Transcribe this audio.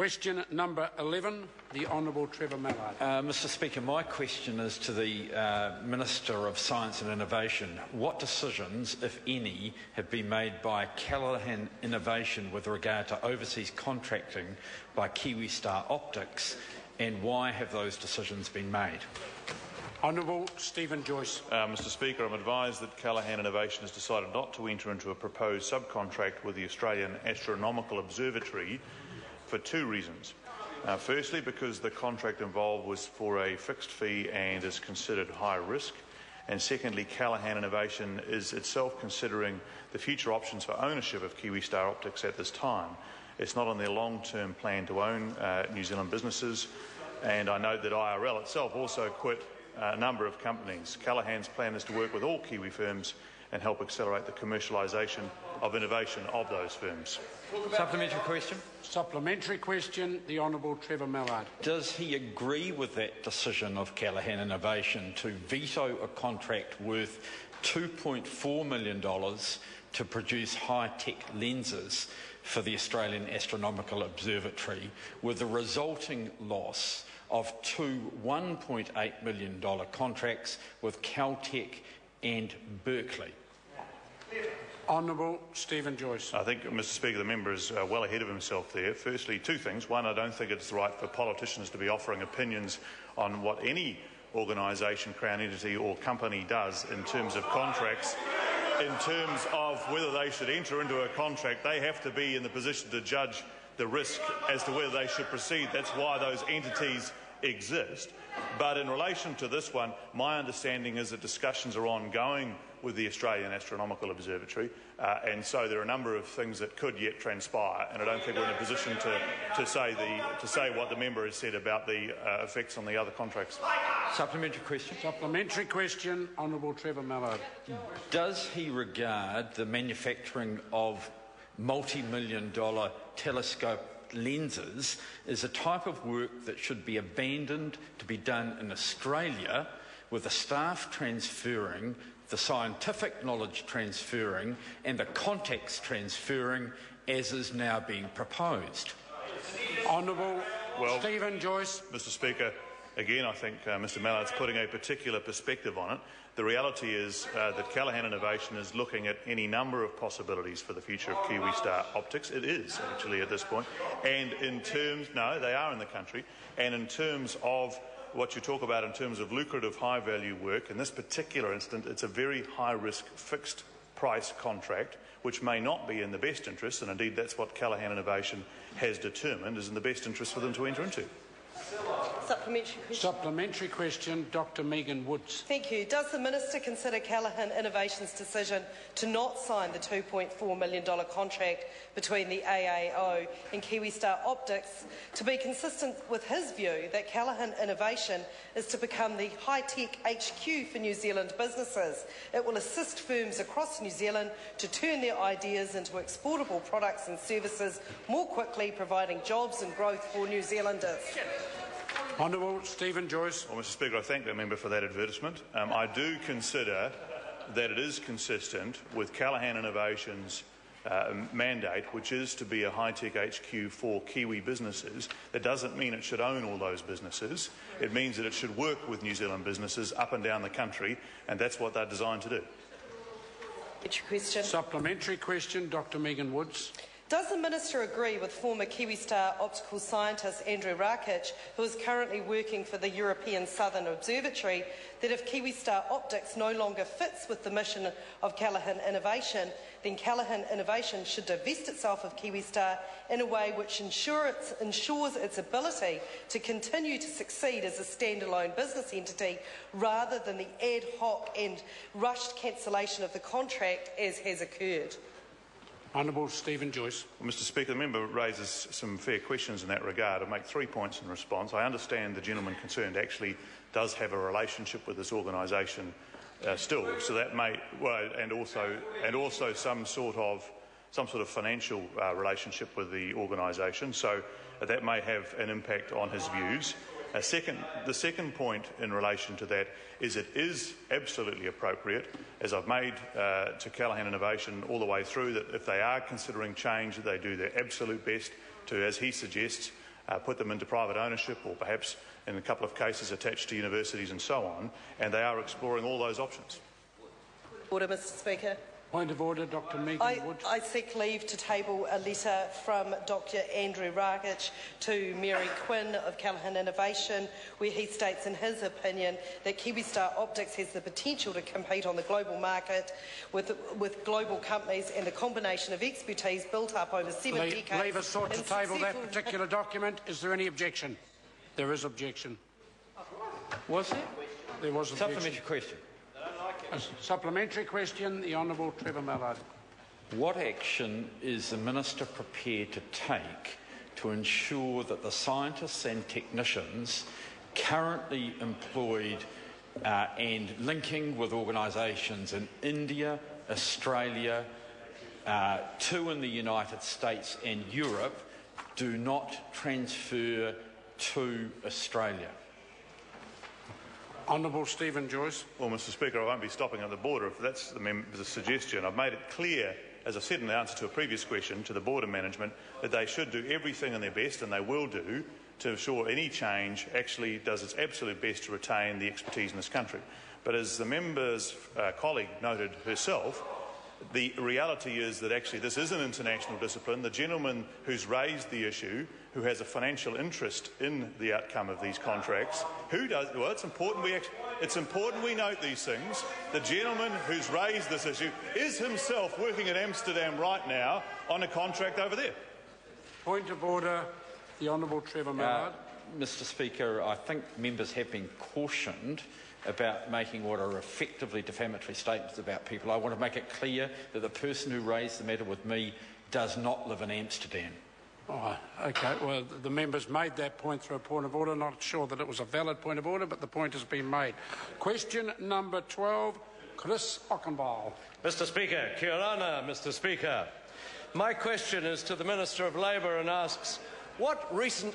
Question number 11, the Honourable Trevor Mallard. Uh, Mr Speaker, my question is to the uh, Minister of Science and Innovation. What decisions, if any, have been made by Callaghan Innovation with regard to overseas contracting by KiwiStar Optics and why have those decisions been made? Honourable Steven Joyce. Uh, Mr Speaker, I'm advised that Callaghan Innovation has decided not to enter into a proposed subcontract with the Australian Astronomical Observatory for two reasons. Uh, firstly, because the contract involved was for a fixed fee and is considered high risk. And secondly, Callaghan Innovation is itself considering the future options for ownership of KiwiStar Optics at this time. It's not on their long term plan to own uh, New Zealand businesses. And I note that IRL itself also quit a number of companies. Callaghan's plan is to work with all Kiwi firms and help accelerate the commercialisation of innovation of those firms. Supplementary question. Supplementary question, the Honourable Trevor Mallard. Does he agree with that decision of Callaghan Innovation to veto a contract worth $2.4 million to produce high-tech lenses for the Australian Astronomical Observatory with the resulting loss of two $1.8 million contracts with Caltech and Berkeley? Honourable Steven Joyce. I think, Mr Speaker, the member is uh, well ahead of himself there. Firstly, two things. One, I don't think it's right for politicians to be offering opinions on what any organisation, Crown entity or company does in terms of contracts. In terms of whether they should enter into a contract, they have to be in the position to judge the risk as to whether they should proceed. That's why those entities exist. But in relation to this one, my understanding is that discussions are ongoing with the Australian Astronomical Observatory, uh, and so there are a number of things that could yet transpire, and I don't think we're in a position to, to, say, the, to say what the member has said about the uh, effects on the other contracts. Supplementary question. Supplementary question, Honourable Trevor Mallard. Does he regard the manufacturing of multi-million dollar telescope lenses is a type of work that should be abandoned to be done in Australia with the staff transferring, the scientific knowledge transferring and the context transferring as is now being proposed. Honourable well, Steven Joyce. Mr Speaker, again I think uh, Mr Mallard's putting a particular perspective on it. The reality is uh, that Callaghan Innovation is looking at any number of possibilities for the future of KiwiStar Optics. It is actually at this point. And in terms, no, they are in the country. And in terms of what you talk about in terms of lucrative high value work, in this particular instance, it's a very high risk fixed price contract which may not be in the best interest, and indeed that's what Callaghan Innovation has determined is in the best interest for them to enter into. Supplementary question. Supplementary question, Dr Megan Woods. Thank you. Does the Minister consider Callaghan Innovation's decision to not sign the $2.4 million contract between the AAO and KiwiStar Optics to be consistent with his view that Callaghan Innovation is to become the high-tech HQ for New Zealand businesses? It will assist firms across New Zealand to turn their ideas into exportable products and services more quickly, providing jobs and growth for New Zealanders. Honourable Steven Joyce. Well, Mr Speaker, I thank the member for that advertisement. Um, I do consider that it is consistent with Callaghan Innovations uh, mandate, which is to be a high-tech HQ for Kiwi businesses. That doesn't mean it should own all those businesses. It means that it should work with New Zealand businesses up and down the country, and that's what they're designed to do. Question. Supplementary question, Dr Megan Woods. Does the Minister agree with former KiwiStar optical scientist Andrew Rakic, who is currently working for the European Southern Observatory, that if KiwiStar Optics no longer fits with the mission of Callaghan Innovation, then Callaghan Innovation should divest itself of KiwiStar in a way which its, ensures its ability to continue to succeed as a standalone business entity rather than the ad hoc and rushed cancellation of the contract as has occurred? Honourable Steven Joyce. Well, Mr Speaker, the member raises some fair questions in that regard. I'll make three points in response. I understand the gentleman concerned actually does have a relationship with this organisation uh, still, so that may, well, and also, and also some sort of some sort of financial uh, relationship with the organisation, so that may have an impact on his views. Second, the second point in relation to that is it is absolutely appropriate, as I've made uh, to Callaghan Innovation all the way through, that if they are considering change, they do their absolute best to, as he suggests, uh, put them into private ownership or perhaps in a couple of cases attached to universities and so on, and they are exploring all those options. Order, Mr Speaker. Point of order, Dr Megan I, Wood. I seek leave to table a letter from Dr Andrew Rakic to Mary Quin of Callaghan Innovation, where he states in his opinion that KiwiStar Optics has the potential to compete on the global market with, with global companies and the combination of expertise built up over seven Le- decades. leave us sought to and table that particular document. Is there any objection? There is objection. Was there? There was objection. Supplementary question. A supplementary question, the Honourable Trevor Mallard. What action is the Minister prepared to take to ensure that the scientists and technicians currently employed uh, and linking with organisations in India, Australia, uh, two in the United States and Europe do not transfer to Australia? Honourable Steven Joyce. Well, Mr Speaker, I won't be stopping at the border if that's the, mem- the suggestion. I've made it clear, as I said in the answer to a previous question to the border management, that they should do everything in their best, and they will do, to ensure any change actually does its absolute best to retain the expertise in this country. But as the member's uh, colleague noted herself, the reality is that actually this is an international discipline. The gentleman who's raised the issue, who has a financial interest in the outcome of these contracts, who does, well, it's important we, act, it's important we note these things. The gentleman who's raised this issue is himself working in Amsterdam right now on a contract over there. Point of order, the Honourable Trevor Mallard. Mr Speaker, I think members have been cautioned about making what are effectively defamatory statements about people. I want to make it clear that the person who raised the matter with me does not live in Amsterdam. Oh, okay, well, the members made that point through a point of order. Not sure that it was a valid point of order, but the point has been made. Question number 12, Chris Auchinvole. Mr. Speaker, Kia ora, Mr. Speaker. My question is to the Minister of Labour and asks what recent